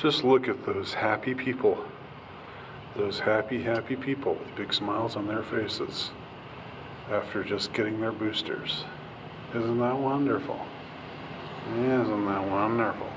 Just look at those happy people. Those happy, happy people with big smiles on their faces after just getting their boosters. Isn't that wonderful? Isn't that wonderful?